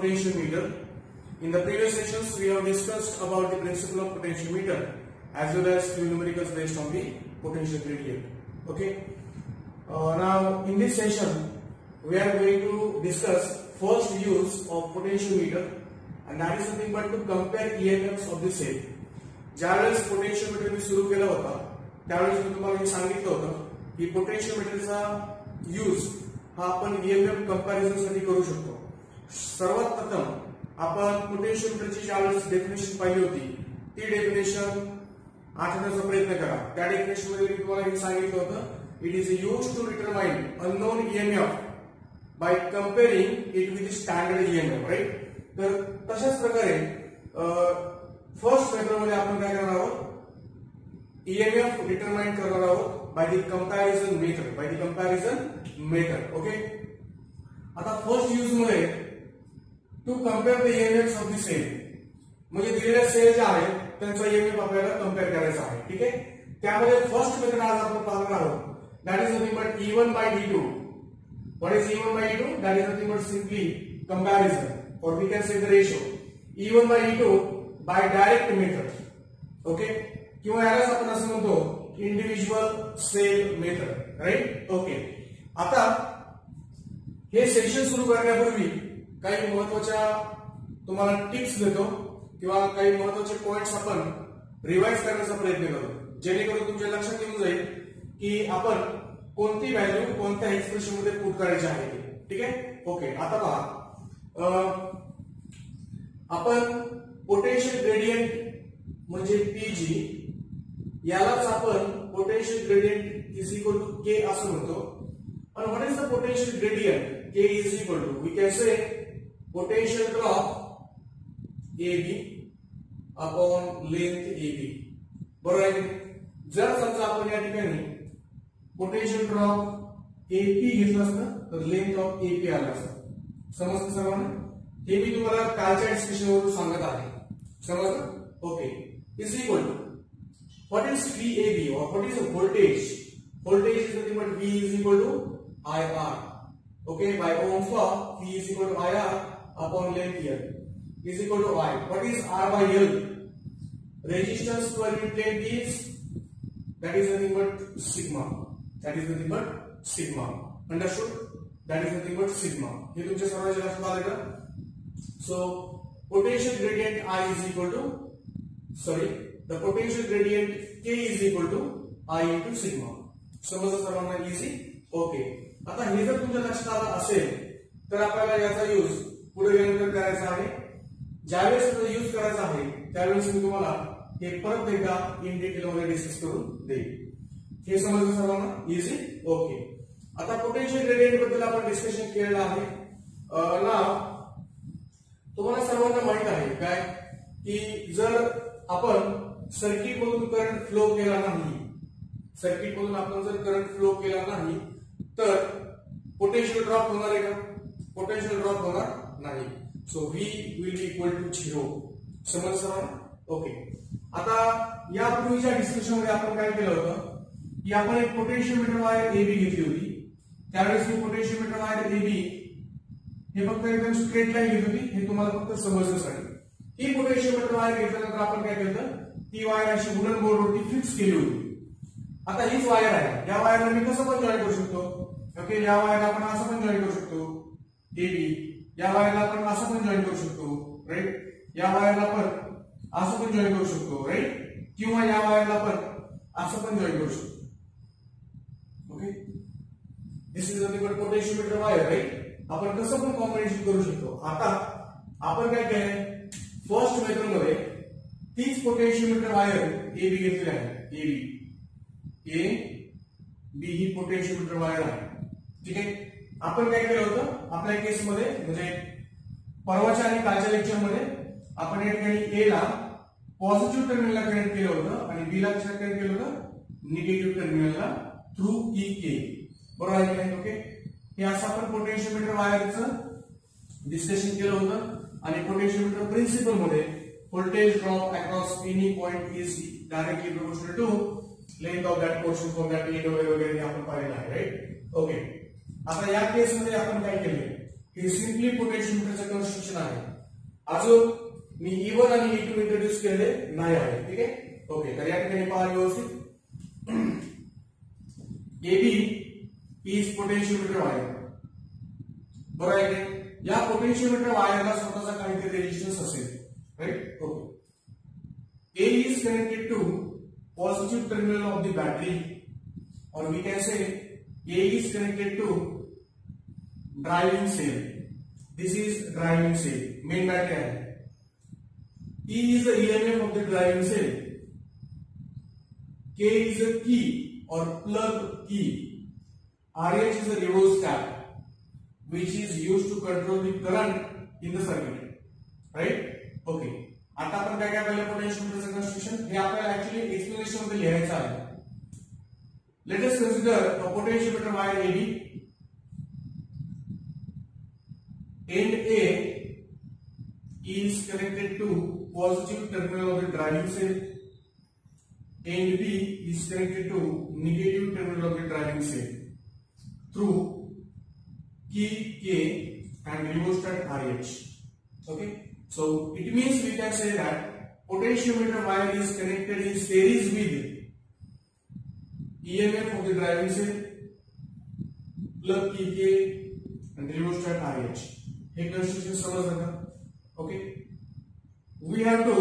potentiometer. In the previous sessions, we have discussed about the principle of potentiometer as well as few numericals based on the potential gradient. Okay. Uh, now, in this session, we are going to discuss first use of potentiometer, and that is nothing but to compare EMFs of the same. ज्यावेळेस potentiometer मी सुरू केला होता त्यावेळेस मी तुम्हाला हे सांगितलं होतं की पोटेन्शियोमीटरचा यूज हा आपण ईएमएफ कंपॅरिझन साठी करू शकतो सर्वात प्रथम आपण पोटेन्शियोमीटरची ज्यावेळेस डेफिनेशन पाहिली होती ती डेफिनेशन आठवण्याचा प्रयत्न करा. त्या डेफिनेशनमध्ये मी तुम्हाला हे सांगितलं होतं it is use to determine unknown EMF by comparing it with standard EMF right तर तशाच प्रकारे फर्स्टमध्ये आपण काय करणार आहोत? ईएमएफ डिटरमाइन करणार आहोत by the comparison method by the comparison method okay आता first यूजमध्ये to compare the units of the cell म्हणजे दिलेल्या सेल ज्या आहेत त्यांचा युनिट आपल्याला कंपेअर करायचा आहे. ठीक आहे? त्यामध्ये फर्स्ट मेथड आज आपण पाहणार आहोत. That is nothing but E one by D two What is E1 by E2? That is nothing but simply for we can say the ratio ratio. E1 by E2 by direct method. Okay? किंवा यालाच आपण असं म्हणतो individual cell method right okay आता हे session सुरू करण्यापूर्वी काही महत्त्वाच्या तुम्हाला टिप्स देतो किंवा काही महत्त्वाचे पॉइंट्स आपण रिवाइज करण्याचा प्रयत्न करतो जेणेकरून तुमच्या लक्षात येऊन जाईल की आपण कोणती व्हॅल्यू कोणत्या एक्सप्रेशनमध्ये पुट करायची आहे. ठीक आहे? ओके आता पहा. आपण पोटेन्शियल ग्रेडियंट म्हणजे पीजी यालाच आपण potential gradient is equal to K असं म्हणतो. आणि what is the potential gradient K is equal to we can say potential drop A B upon length A B बरोबर आहे जर समजा आपण या ठिकाणी पोटेन्शियल ड्रॉप एपी घेतलं असतं तर लेंथ ऑफ एपी आला असतं. समजतं सर्वांना? हे मी तुम्हाला कालच्या एक्सप्रेशनवरून सांगत आहे. समजलं? Okay is equal to what is VAB is a voltage voltage is nothing but V is equal to I R okay by by Ohm's V is equal to I R upon length here is equal to I. What is R by L? Resistance to unit plate is that is nothing but sigma. That is nothing but sigma. Understood? That is nothing but sigma. हे तुमच्या सर्वांच्या लक्षात आलं का? So potential gradient I is equal to sorry the potential gradient K is equal to I into sigma. समजलं सर्वांना easy okay आता हे जर तुमच्या लक्षात आलं असेल तर आपल्याला याचा यूज पुढे गेल्यानंतर करायचं आहे. ज्यावेळेस यूज करायचा आहे त्यावेळेस मी तुम्हाला हे परत एकदा इन डिटेल मध्ये डिस्कस करून देईल हे समजलं सर्वांना? इझी ओके आता पोटेन्शियल ग्रेडियंटबद्दल आपण डिस्कशन केलेलं आहे. ना तुम्हाला सर्वांना माहीत आहे काय? की जर आपण सर्किट मधून करंट फ्लो केला नाही सर्किट मधून आपण जर करंट फ्लो केला नाही तर पोटेन्शियल ड्रॉप होणार आहे का? पोटेन्शियल ड्रॉप होणार नाही. So V will be equal to zero समज ओके आता यापूर्वीच्या डिस्कशनमध्ये आपण काय केलं होतं? की आपण एक पोटेन्शियोमीटर वायर ए बी घेतली होती. त्यावेळेस ही पोटेन्शियोमीटर वायर ए बी हे फक्त एकदम स्ट्रेट लाईन घेत होती. हे तुम्हाला फक्त समजण्यासाठी ही पोटेन्शियोमीटर वायर घेतल्यानंतर आपण काय केलं? ती वायर अशी वुडन बोर्डवरती फिक्स केली होती. आता हीच वायर आहे. या वायरला मी कसं पण जॉईन करू शकतो? ओके या वायरला आपण असं पण जॉईन करू शकतो. ए बी या करू शकतो राईट या वायरला पण असं करू शकतो राईट किंवा या करू शकतो. Okay this is nothing but potentiometer wire right आपण कसं कॉम्बिनेशन करू शकतो. आता काय केलंय? फ़र्स्ट मेथड मध्ये तीच पोटेन्शियोमीटर वायर एबी घेतलेली आहे. एबी ए बी ही पोटेन्शियोमीटर वायर आहे. ठीक आहे? आपण काय केलं होतं? आपल्या केसमध्ये म्हणजे परवाच्या आणि कालच्या लेक्चरमध्ये आपण या ठिकाणी ए ला पॉझिटिव्ह टर्मिनलला कनेक्ट केलं होतं आणि बी ला कशा कनेक्ट केलं होतं निगेटिव्ह टर्मिनलला थ्रू ई के बरोबर आहे की ओके हे असं आपण पोटेन्शियोमीटर वायरचं डिस्कशन केलं होतं आणि potentiometer प्रिन्सिपलमध्ये voltage drop across any point is directly proportional to length of that portion for that end वगैरे वगैरे आपण पाहिलेलं आता या केस मध्ये आपण काय केले की हे सिम्पली पोटेन्शियोमीटरचं कन्स्ट्रक्शन आहे. अजून मी e ई वन आणि ई टू इंट्रोड्यूस केले नाही आहे ठीक आहे? ओके तर या ठिकाणी पहा व्यवस्थित. एबी इज पोटेन्शियोमीटर वायर बरोबर आहे की नाही? या पोटेन्शियोमीटर वायरला स्वतःचा काहीतरी रेजिस्टन्स असेल right okay A is connected to positive terminal of the battery और we can say A is connected to driving cell. This is driving cell, main battery आहे. E is the EMF of the driving cell. K is a key or plug key. RH is a rheostat which is used to control the current in the circuit. Right? Okay. आता आपण काय काय पाहिलं पोटेन्शियोमीटरचं construction हे आपल्याला actually explanation मध्ये लिहायचं आहे Let us consider a potentiometer wire AB. End A is connected to positive terminal of the driving cell. End B is connected to negative terminal of the driving cell through key K and rheostat RH. Okay, so it means we can say that potentiometer wire is connected in series with EMF of driving cell plug plug K and rheostat RH. हे construction समजलं का okay we have to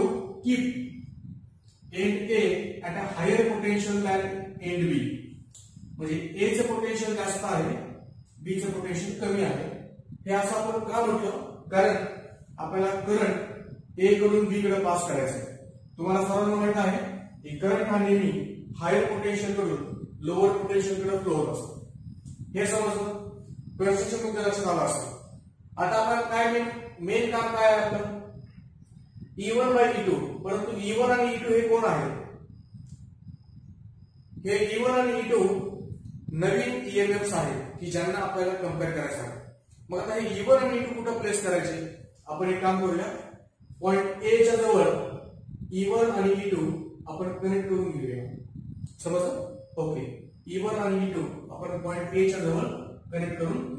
keep end A at a higher potential than end B म्हणजे A चं potential जास्त आहे बी चं potential कमी आहे. हे असं आपण का म्हणतो? कारण आपल्याला करंट ए कडून बी कडे पास करायचं आहे तुम्हाला सर्वांना माहीत आहे की करंट हा नेहमी हायर पोटेन्शियलकडून लोअर पोटेन्शियलकडे फ्लो होत असतो. हे समजलं? कन्स्ट्रक्शन तुमच्या लक्षात आलं असतं आता आपण काय मेन मेन काम काय आहे आपलं? E one by E two परंतु e ई वन आणि e ई टू हे कोण आहे हे e ई वन आणि ई टू नवीन ईएमएफ आहेत की ज्यांना आपल्याला कंपेअर करायचं आहे. मग आता हे ई वन आणि ई टू कुठं प्लेस करायचे? आपण एक काम करूया. पॉईंट ए च्या जवळ ई वन आणि ई टू आपण कनेक्ट करून घेऊया. समजलं? ओके ई वन आणि ई टू आपण पॉइंट ए च्या जवळ कनेक्ट करून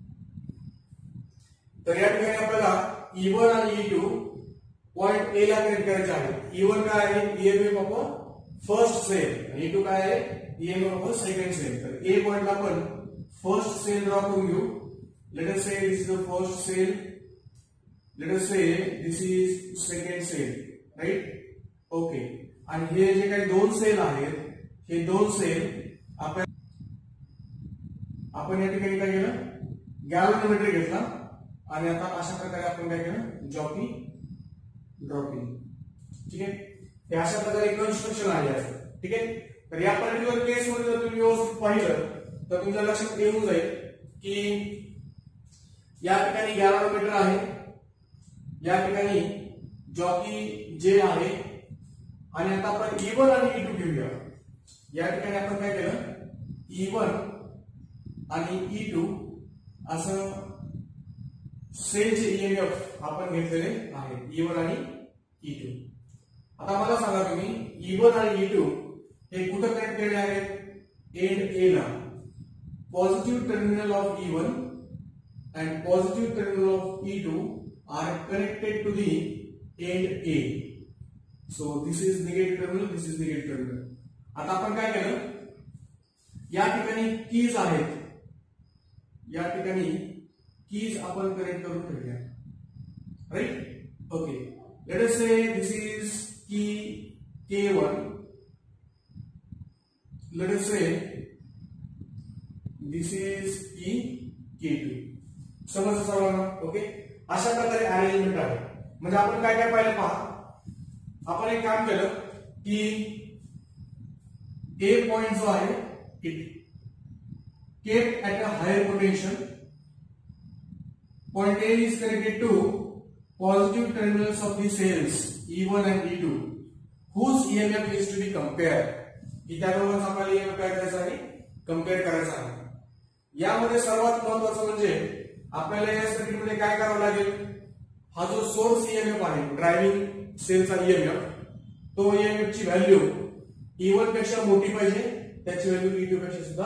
तर या ठिकाणी आपल्याला ई वन आणि ई टू पॉइंट ए ला कनेक्ट करायचे आहे ई वन काय आहे? EMF of first cell E two काय आहे? ईएमएफ ऑफ़ सेकंड सेल तर ए पॉइंटला आपण फ़र्स्ट सेल ड्रॉ करून घेऊ. Let say this is the first cell let say this is second cell right okay आणि हे जे काही दोन सेल आहेत, हे दोन सेल आपण आपण या ठिकाणी काय केलं? गॅलोमीटर घेतला. आणि आता अशा प्रकारे आपण काय केलं? जॉकी ड्रॉपिंग ठीक आहे? हे अशा प्रकारे कन्स्ट्रक्शन आले याचं ठीक आहे? तर या पर्टिक्युलर केस मध्ये जर तुम्ही व्यवस्थित पाहिलं तर तुमच्या लक्षात येऊन जाईल की या ठिकाणी गॅलोमीटर आहे. या ठिकाणी जॉकी जे आहे आणि आता आपण e ई वन आणि e ई टू घेऊया. या ठिकाणी आपण काय केलं? E ई वन आणि e ई टू असं सेलचे ईएमएफ e आपण घेतलेले आहे ई वन आणि ई टू आता मला सांगा तुम्ही ई वन आणि ई टू हे कुठं कनेक्ट केले आहेत? एंड ए ला. Positive terminal of E one and positive terminal of E two are connected to the end A so this is negative terminal this is negative terminal आता आपण काय केलं? या ठिकाणी कीज आहेत. या ठिकाणी कीज आपण कनेक्ट करून ठेवूया. Right okay let us say this is key K one let us say this is key K two समज सर्वांना ओके अशा प्रकारे अरेंजमेंट आहे. म्हणजे आपण काय काय पाहिलं पहा? आपण एक काम केलं की ए पॉइंट जो आहे it kept at a higher potential Point A is connected to positive terminals of the cells E1 and E2 whose EMF is to be compared. की त्याबरोबरच आपल्याला EMF काय करायचं आहे? कंपेअर करायचं आहे. यामध्ये सर्वात महत्वाचं म्हणजे आपल्याला या सर्किटमध्ये काय करावं लागेल? हा जो सोर्स ईएमएफ आहे ड्रायव्हिंग सेलचा ईएमएफ तो ईएमएफ ची व्हॅल्यू E1 पेक्षा मोठी पाहिजे त्याची व्हॅल्यू E2 पेक्षा सुद्धा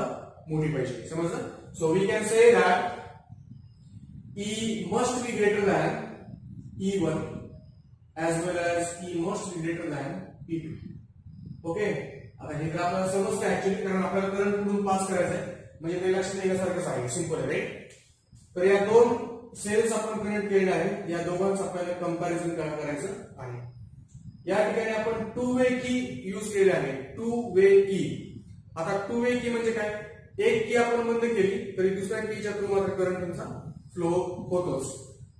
मोठी पाहिजे. समजलं? So we can say that E must be greater than E1 as well as E must be greater than E2. Okay आता हे तर आपल्याला समजतं ऍक्च्युली कारण आपल्याला करंट कुठून पास करायचं आहे म्हणजे ते लक्षात येण्यासारखंच आहे सिंपल आहे राईट तर या दोन सेल्स आपण कनेक्ट केलेले आहेत. या दोघांचं आपल्याला कंपॅरिझन करायचं आहे. या ठिकाणी आपण टू वे की यूज केले आहे. टू वे की आता टू वे की म्हणजे काय? एक की आपण बंद केली तरी दुसऱ्या कीच्या थ्रू मात्र करंट तुमचा फ्लो होतोच.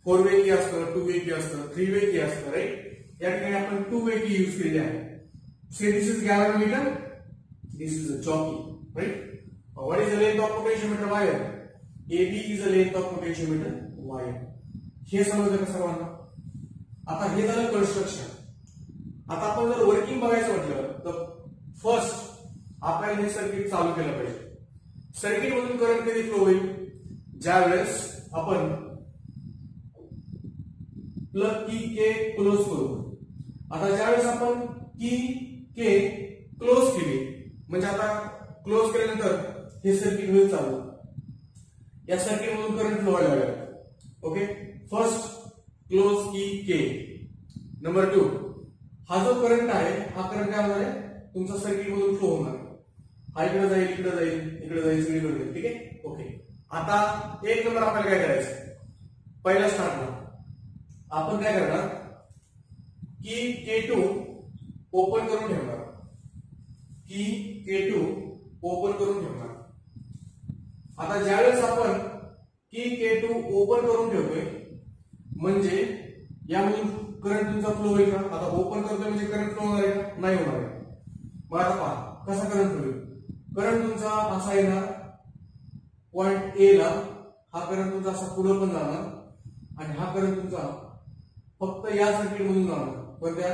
फोर वे की असतं टू वे की असतं थ्री वे की असतं राईट या ठिकाणी आपण टू वे की यूज केली आहे. Say this is galvanometer this is a jockey right what is a length of potentiometer wire A B is a length of potentiometer wire हे समजलं का सर्वांना? आता हे झालं कन्स्ट्रक्शन आता आपण जर वर्किंग बघायचं म्हटलं तर फर्स्ट आपण हे सर्किट चालू केलं पाहिजे. सर्किट मधून करंट कधी फ्लो होईल? ज्या वेळेस आपण प्लग की के क्लोज करू. आता ज्यावेळेस आपण की के क्लोज केली म्हणजे आता क्लोज केल्यानंतर हे सर्किट होईल चालू. या सर्किट मधून करंट फ्लो व्हायला लागेल. ओके फर्स्ट क्लोज की के नंबर टू हा जो करंट आहे हा करंट काय होणार आहे? तुमचा सर्किट मधून फ्लो होणार. हा इकडे जाईल इकडे जाईल इकडे जाईल सगळीकडे जाईल. ठीक आहे? ओके आता एक नंबर आपल्याला काय करायचं पहिला स्टार्टला आपण काय करणार? की के टू ओपन करून ठेवणार. की के टू ओपन करून ठेवणार. आता ज्यावेळेस आपण की के टू ओपन करून ठेवतोय म्हणजे यामधून करंट तुमचा फ्लो होईल का? आता ओपन करतोय म्हणजे करंट फ्लो होणार आहे का? नाही होणार आहे. मग आता पहा कसा करंट फ्लो होईल करंट तुमचा असा येणार पॉइंट ए ला हा करंट तुमचा असा पुढे पण जाणार आणि हा करंट तुमचा फक्त या सर्किट मधून जाणार. पण त्या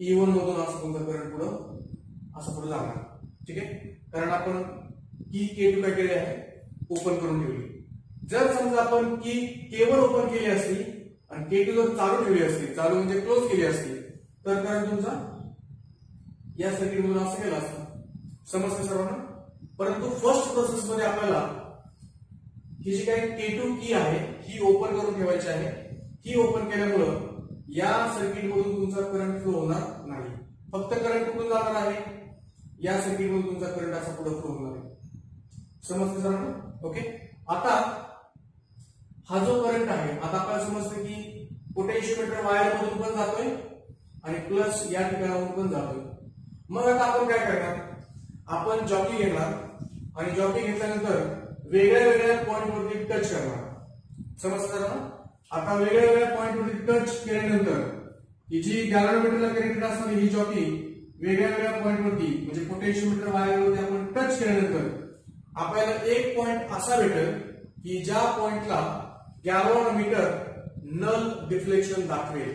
ई e वन मधून असं तुमचा करंट पुढं असं पुढे जाणार. ठीक आहे? कारण आपण की के टू काय केले आहे ओपन करून ठेवली. जर समजा आपण की केवळ ओपन केली असती आणि केटी जर चालू ठेवली असती चालू म्हणजे क्लोज केली असती तर करंट तुमचा? या सर्किट मधून असं केलं असतं. समजतं सर्वांना? परंतु फर्स्ट प्रोसेस मध्ये आपल्याला ही जी काही के टू की आहे ही ओपन करून ठेवायची आहे. ही ओपन केल्यामुळं या सर्किट मधून तुमचा करंट फ्लो होणार नाही. फक्त करंट कुठून जाणार आहे? या सर्किट मधून तुमचा करंट असा पुढे फ्लो होणार आहे. समजते सर ओके आता हा जो करंट आहे आता आपल्याला समजतं की पोटेन्शियोमीटर वायर मधून पण जातोय आणि प्लस या ठिकाणावरून पण जातोय. मग आता आपण काय करणार? आपण जॉकी घेणार आणि जॉकी घेतल्यानंतर वेगळ्या वेगळ्या पॉईंटवरती टच करणार. समजतं ना? आता वेगळ्या वेगळ्या पॉईंटवरती टच केल्यानंतर ही जी गॅलोमीटरला कनेक्टेड असणारी ही जॉकी वेगळ्या वेगळ्या पॉईंटवरती म्हणजे पोटेन्शियोमीटर वायरवरती आपण टच केल्यानंतर आपल्याला एक पॉईंट असा भेटेल की ज्या पॉइंटला गॅलोमीटर नल डिफ्लेक्शन दाखवेल.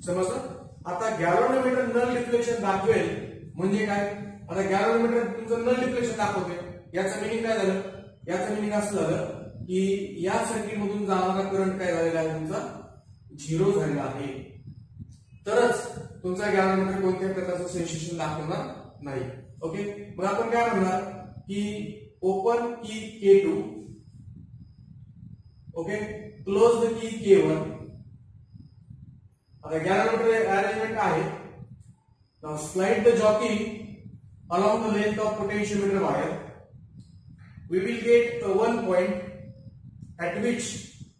समजलं? आता गॅलोमीटर नल डिफ्लेक्शन दाखवेल म्हणजे काय? आता गॅलोमीटर तुमचं नल डिफ्लेक्शन दाखवते याचं मिनिंग काय झालं? याचं मिनिंग असं झालं की या सर्किट मधून जाणारा करंट काय झालेला आहे तुमचा? झिरो झालेला आहे. तरच तुमचा गॅलोमीटर कोणत्याही प्रकारचं सेन्सेशन दाखवणार नाही. ओके मग आपण काय म्हणणार? Key open key K two okay close the key K one आता गॅनार मीटर हे अरेंजमेंट आहे. Slide the jockey allow the length of कुठेऐंशी मीटर वाढ आहेत we get the one point at which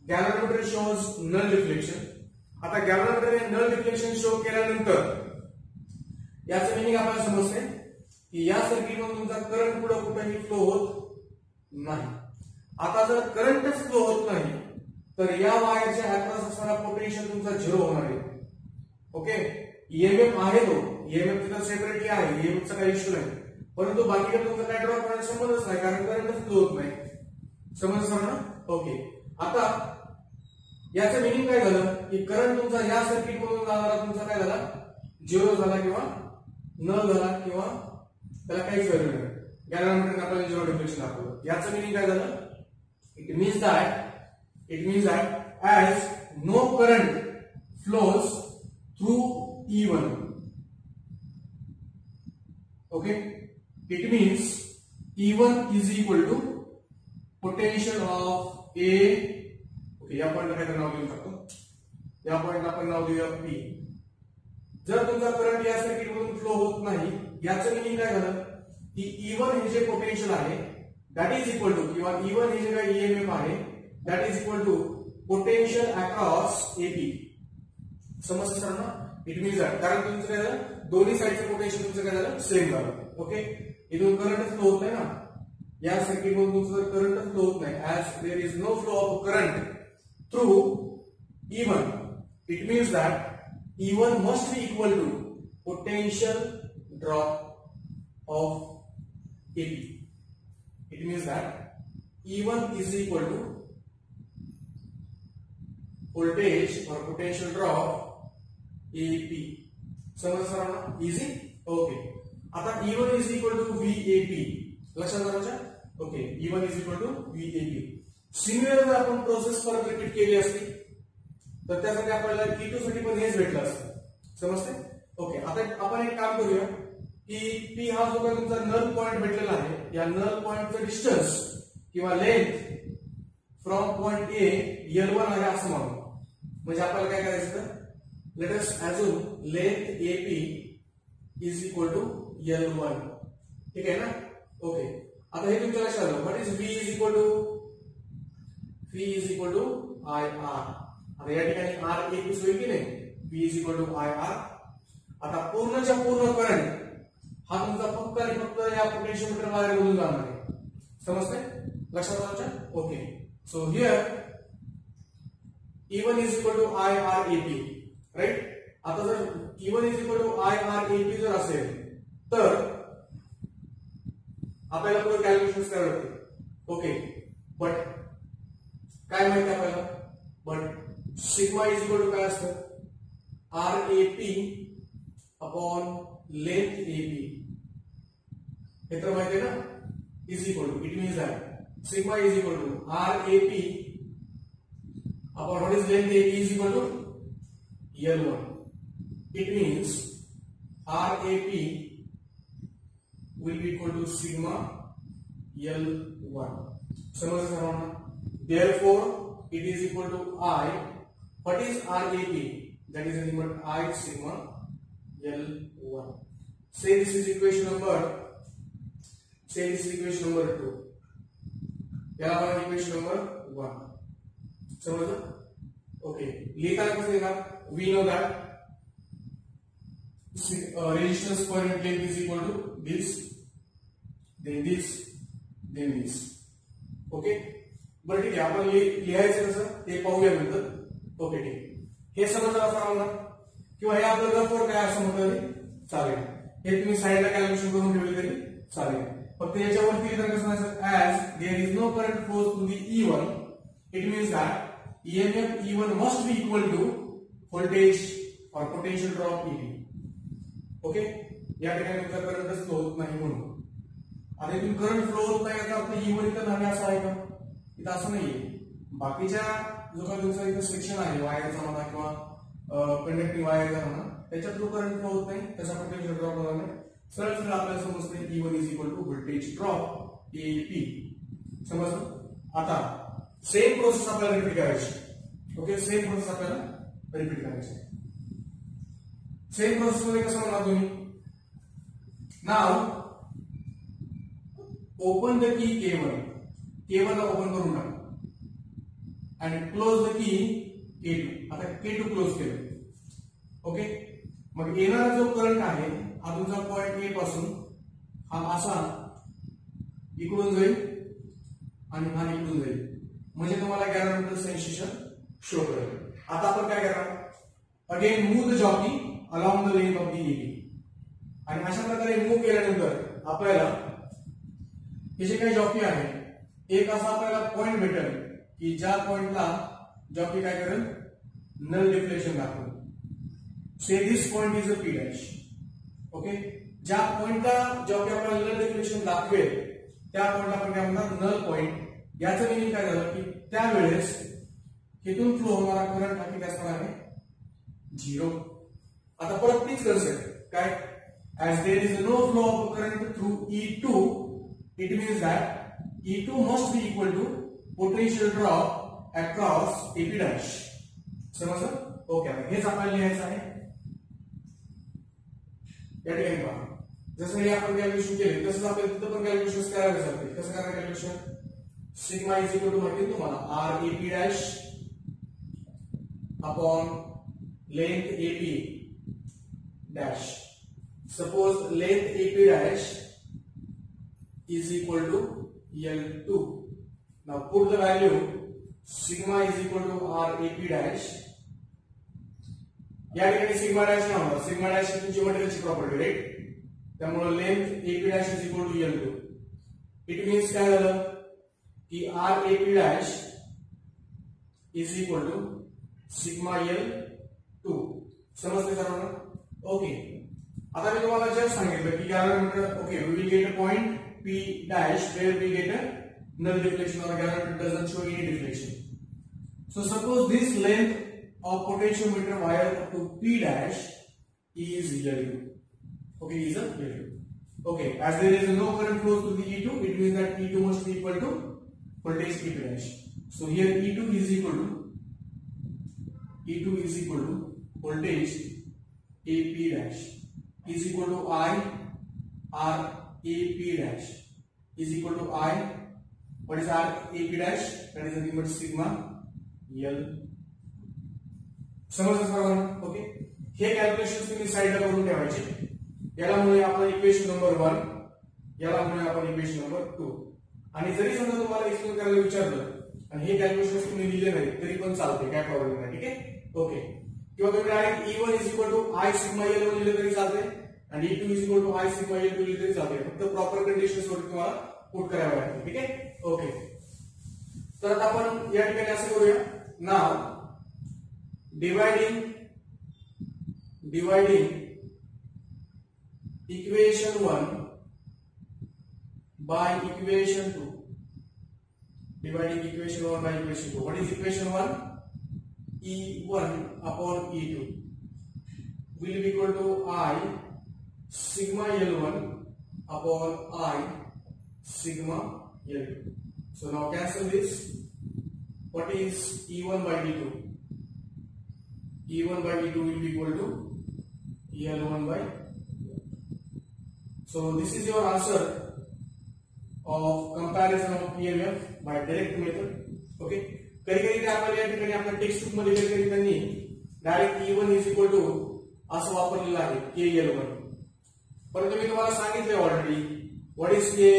galvanometer shows null reflection आता गॅनर मिटरने नळ reflection show केल्यानंतर या सर्किंग आम्हाला समजते की या सर्किंग तुमचा करंट पुढं रुपयानी फ्लो होत नाही. आता जर करंटच फ्लो होत नाही तर या वायरच्या अक्रॉस असणारा पोटेन्शियल तुमचा झिरो होणार आहे. ओके ईएमएफ आहे तो. ईएमएफ तिथं सेपरेटली आहे. ईएमएफचा काही इश्यू नाही. परंतु बाकीकडे तुमचा काय ड्रॉप करण्याचा संबंधच नाही कारण करंटच फ्लो होत नाही. समज ना? ओके आता याचं मिनिंग काय झालं? की करंट तुमचा या सर्किट मधून जाणारा तुमचा काय झाला? झिरो झाला किंवा न झाला किंवा त्याला काहीच व्हॅल्यू नाही. गॅलोमीटर आपल्याला झिरो डिफ्लेक्शन दाखवलं. याचं मिनिंग काय झालं? It means that, it means that as no current flows through E1 okay? It means E1 is equal to potential of A okay या पॉईंटला काहीतरी नाव देऊ शकतो. या पॉईंटला आपण नाव देऊया पी जर तुमचा करंट या सर्किट मधून फ्लो होत नाही याचं मिनिंग काय झालं? की e इवन हे जे पोटेन्शियल आहे दॅट इज इक्वल टू किंवा इवन हे जे काही ईएमएफ आहे that is equal to potential across A समजतं सर ना? इट मीन्स दॅट कारण तुमचं काय झालं? दोन्ही साईडचं पोटेन्शियल तुमचं काय झालं? सेम झालं. ओके इथून करंटच फ्लो होत नाही ना? या सर्किट मधून तुमचं करंटच फ्लो होत नाही as there is no flow of current through E one it means that E1 must be equal to potential drop of AP. It means that E1 is equal to voltage or potential drop AP. समज सर्वांना easy okay आता E1 is equal to VAP लक्षात आलं okay E1 is equal to VAP similar जर आपण process परत repeat केली असती तर त्यासाठी आपल्याला e ई टू साठी पण हेच भेटलं असतं. समजते ओके आता आपण एक काम करूया. की पी हा जो काही तुमचा नल पॉइंट भेटलेला आहे या नल पॉइंटचं डिस्टन्स किंवा length from point A L one आहे असं म्हणू. म्हणजे आपल्याला काय करायचं? Let us assume length A P is equal to L one ठीक आहे ना? ओके आता हे तुमच्या लक्षात आलं. What is V is equal to V is equal to I R आता या ठिकाणी आर एक होईल की नाही P is equal to I R आता पूर्णच्या पूर्ण करंट हा तुमचा फक्त आणि फक्त या पोटेन्शियोमीटर वायर मधून जाणार आहे. समजते लक्षात आलं okay. So here E one is equal to I R A P right आता जर E one is equal to I R A P जर असेल तर आपल्याला पुढे कॅल्क्युलेशन करावे लागते ओके. बट काय माहिती आपल्याला? But sigma is equal to काय असतं? R A P upon length A P हे तर माहिती ना is equal to it means that sigma is equal to R A P upon what is length A P is equal to L one it means R A P will be equal to sigma L1. समझ सर्वांना therefore it is equal to I what is RAP that is nothing but I sigma L1 say this is equation number same is equation number two याला आपण equation number one समजलं? Okay लिहिताना कसं लिहिणार we know that resistance per per unit length is equal to this then this then okay बरं ठीक आहे. आपण लिहायचं कसं? ते पाहूया नंतर. ओके ठीक हे समजलं असं आम्हाला किंवा हे आपलं रफवर काय असं म्हटलं तरी चालेल. हे तुम्ही साईडला कॅल्क्युलेशन करून ठेवले तरी चालेल. फक्त याच्यावरती जर कसं नाही as there is no current flows to the E one it means that EMF E one must be equal to voltage or potential drop E okay या ठिकाणी तुमचा करंटच फ्लो होत नाही म्हणून आता इथून करंट फ्लो होत नाही याचा अर्थ ई वन इथं नाही असं आहे का इथं असं नाहीये बाकीच्या जो काही तुमचा इथं सेक्शन आहे वायरचा म्हणा किंवा कंडक्टिंग वायरचा म्हणा त्याच्यात जो करंट फ्लो होत नाही त्याचा पोटेन्शियल ड्रॉप होणार नाही. सरळ सरळ आपल्याला समजतं E one is equal to voltage drop A P समजलं? आता सेम प्रोसेस आपल्याला रिपीट करायची. ओके सेम प्रोसेस आपल्याला रिपीट करायची. सेम प्रोसेस मध्ये कसं म्हणणार तुम्ही? नाव open the key K one K one ला ओपन करून टाक. आणि close the key K two आता के टू क्लोज केलं. ओके मग येणारा जो करंट आहे हा तुमचा पॉईंट ए पासून हा असा इकडून जाईल आणि हा इकडून जाईल. म्हणजे तुम्हाला गॅरंटर सेन्सेशन शो करेल. आता आपण काय करणार? Again move the jockey along the length of the AB आणि अशा प्रकारे मूव केल्यानंतर आपल्याला हे जे काही जॉकी आहे एक असा आपल्याला पॉईंट भेटेल की ज्या पॉइंटला जॉकी काय करेल? नल डिफ्लेक्शन दाखवेल. Say this point is a P dash okay? ज्या पॉइंटला जॉकी आपल्याला नल डिफ्लेक्शन दाखवेल त्या पॉइंटला आपण काय म्हणतात नल पॉइंट याचं मिनिंग काय झालं? की त्यावेळेस इथून फ्लो होणारा करंट हा किती असणार आहे? झिरो आता परत तीच कन्सेप्ट काय? As there is no flow of current through E two it means that E two must be equal to potential drop across AP dash समजलं? ओके आता हेच आपल्याला लिहायचं आहे. या ठिकाणी पहा जसं हे आपण कॅल्क्युलेशन केले तसंच आपल्याला तिथं पण कॅल्क्युलेशन करावे लागते कसं करायचं calculation sigma is equal to माहिती तुम्हाला. R AP dash upon length AP dash suppose length AP dash is equal to to L2. Now the value value. Is is to R A P dash या ठिकाणी sigma dash नाही होणार sigma dash ही तुमची मटेरियलची property right त्यामुळे length AP dash is equal to L two it means काय झालं? की R AP dash is equal to sigma L two समजते सर्वांना? ओके आता मी तुम्हाला जस्ट सांगितलं की galvanometer okay we will get a point P dash where we get a null deflection or galvanometer doesn't show any deflection. So suppose this length of potentiometer wire up to P dash is L2. Okay, is a L2. Okay, as there is no current flows to the E2, it means that E2 must be equal to voltage P dash. So here E2 is equal to E2 is equal to voltage AP dash is equal to I R AP dash is equal to I. What is our AP dash? That is nothing but sigma L. समजलं सर्वांना okay. हे calculation तुम्ही साईडला करून ठेवायचे. याला म्हणूया आपण इक्वेशन नंबर वन याला म्हणूया आपण इक्वेशन नंबर टू आणि जरी समजा तुम्हाला एक्सप्लेन करायला विचारलं आणि हे कॅल्क्युलेशन तुम्ही लिहिले नाही तरी पण चालते काय प्रॉब्लेम नाही ठीक आहे? ओके. किंवा तुम्ही direct E one is equal to I sigma L one लिहिलं तरी चालते आणि E two is equal to I sigma L two लिहिलं तरी चालते फक्त प्रॉपर कंडिशन्स वरती तुम्हाला पुट करावं लागतं ठीक आहे? ओके. तर आता आपण या ठिकाणी असं करूया. नाव dividing dividing equation 1 by equation 2 dividing equation 1 by equation 2 what is equation 1 E1 upon E2 will be equal to I sigma L1 upon I sigma L2. So now cancel this. What is E1 by D2? E1 by E2 will be equal to EL1 by So this is your answer of comparison of EMF by direct method. Okay. कधी कधी ते आपल्याला या ठिकाणी आपल्या टेक्स्टबुकमध्ये कधी त्यांनी direct E one is equal to असं वापरलेलं आहे के एल वन परंतु मी तुम्हाला सांगितले already what is K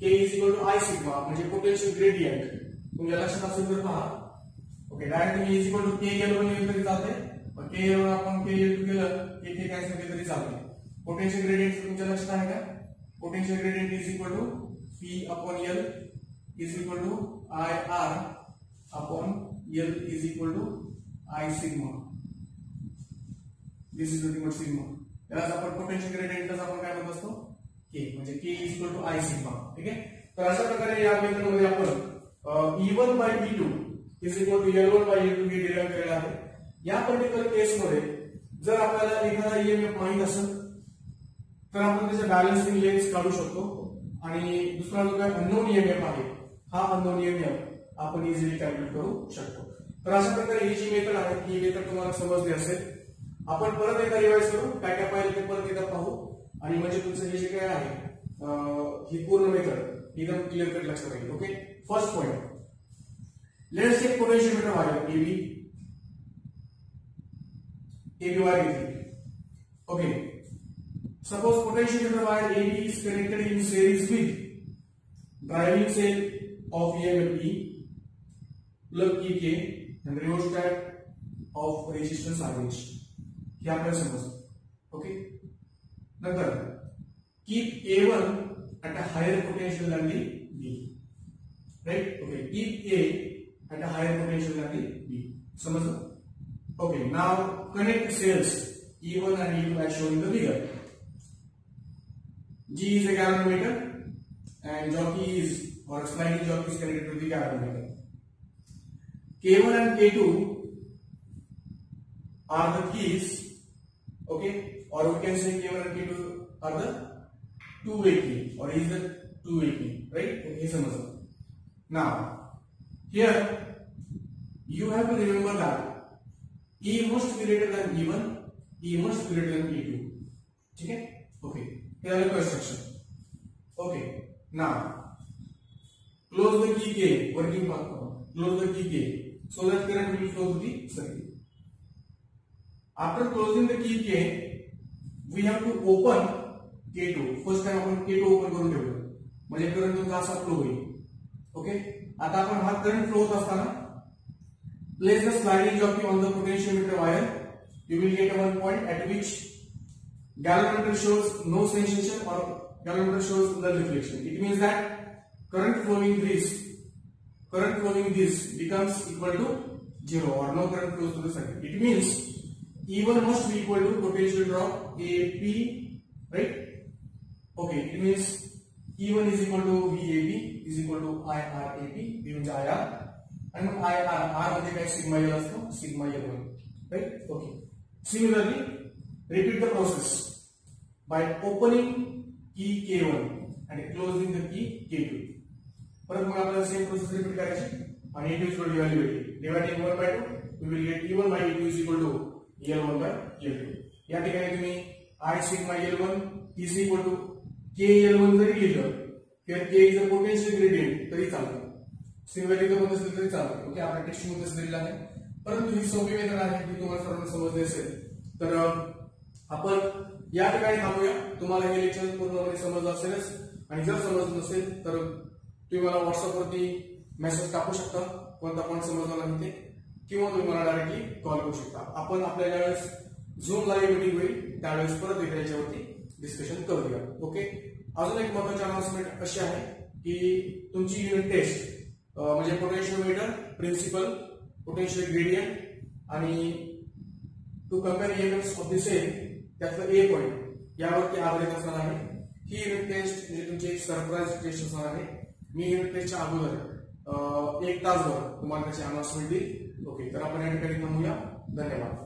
K is equal to I sigma म्हणजे पोटेन्शियल ग्रेडियंट तुमच्या लक्षात असेल तर पहा ओके डायरेक्ट तुम्ही is equal to K L one लिहिलं तरी चालते के एल वन आपण के एल टू केलं के के कॅन्सल केलं तरी चालते पोटेन्शियल ग्रेडियंट तुमच्या लक्षात आहे का potential gradient is equal to P upon L is equal to I R upon L is equal to I sigma. This is nothing but sigma. त्यालाच आपण पोटेन्शियल ग्रेडियंटच आपण काय म्हणत असतो के म्हणजे K is equal to I sigma ठीक आहे तर अशा प्रकारे या मेथडमध्ये आपण E one by two is equal to L one by L two हे डिराईव्ह केलेलं आहे. या पर्टिक्युलर केसमध्ये जर आपल्याला एखादा ईएमएफ माहीत असेल तर आपण त्याच्या बॅलन्सिंग लेन्स काढू शकतो. आणि दुसरा जो काय अननोन ईएमएफ आहे हा अननोन ईएमएफ आपण इझिली कॅल्क्युलेट करू शकतो. तर अशा प्रकारे ही जी मेथड आहे ही मेथड तुम्हाला समजली असेल. आपण परत एकदा रिवाइज करू काय काय पाहिजे ते परत एकदा पाहू. आणि म्हणजे तुमचं हे जे काय आहे ही पूर्ण मेथड एकदम क्लिअर कट लक्षात राहील okay first point let's take potentiometer wire AB AB wire घेतली okay suppose potentiometer wire AB is connected in series with driving cell of EMF E plug EK and rheostat of resistance RH हे आपल्याला समजतं okay नंतर keep A one at a higher potential than the B. Right? Okay. Keep A at a higher potential than the B. समजलं? Okay. Now connect cells E1 and E2 as shown in the figure. G is a galvanometer and jockey is or sliding jockey is connected to the galvanometer. K1 and K2 are the keys. Okay. Or we can say K1 and K2 are the two-way key or is the two-way key, right? Okay, समजलं. Now, here you have to remember that E must be greater than E1, E must be greater than E2. ठीक है? Okay. Here are the construction. Okay. Now, close the key K. Working path. Close the key K. So that current will flow through the circuit. After closing the key K, we have to open K2. First time आपण K2 open करून ठेवलं म्हणजे current तुमचा असा flow होईल okay आता आपण हा करंट फ्लो होत असताना place the sliding job on the potential meter wire you will get a one point at which galvanometer shows no sensation or galvanometer shows the reflection it means that current flowing this current flowing this becomes equal to zero or no current flow to third it means even one most equal to potential drop A P right okay it means E1 is equal to VAB is equal to IRAP B म्हणजे IR आणि मग I R R म्हणजे काय sigma L असतो? Sigma L one right okay similarly repeat the process by opening key K one आणि closing the key K two परत मग आपल्याला सेम प्रोसेस रिपीट करायची. आणि it is to devaluate dividing one by two we will get E one by E two is equal to L one by L two या ठिकाणी तुम्ही I sigma L one is equal to K L one जरी लिहिलं किंवा K is a potential gradient तरी चालतं. Single इथं होत असेल तरी चालतं. ओके आपल्या टेक्स्टमध्ये दिलेलं आहे. परंतु ही सोपी मेथड आहे की तुम्हाला सर्वांना समजली असेल. तर आपण या ठिकाणी थांबूया? तुम्हाला हे लेक्चर पूर्णपणे समजलं असेलच. आणि जर समजलं नसेल तर तुम्ही मला व्हॉट्सअपवरती मेसेज टाकू शकता. कोणता पॉईंट समजला नाही ते. किंवा तुम्ही मला डायरेक्टली कॉल करू शकता. आपण आपल्या ज्यावेळेस झूम लाईव्ह मिटिंग होईल त्यावेळेस परत एकदा याच्यावरती. डिस्कशन करूया. ओके अजून एक महत्वाची अनाउन्समेंट अशी आहे की तुमची युनिट टेस्ट म्हणजे potential meter principle potential gradient आणि to compare EMF of the same त्यातलं ए पॉईंट यावरती आधारित असणार आहे. ही युनिट टेस्ट म्हणजे तुमची एक सरप्राईज टेस्ट असणार आहे. मी युनिट टेस्टच्या अगोदर एक तासभर तुम्हाला त्याची अनाउन्समेंट देईल. ओके तर आपण या ठिकाणी थांबूया. धन्यवाद.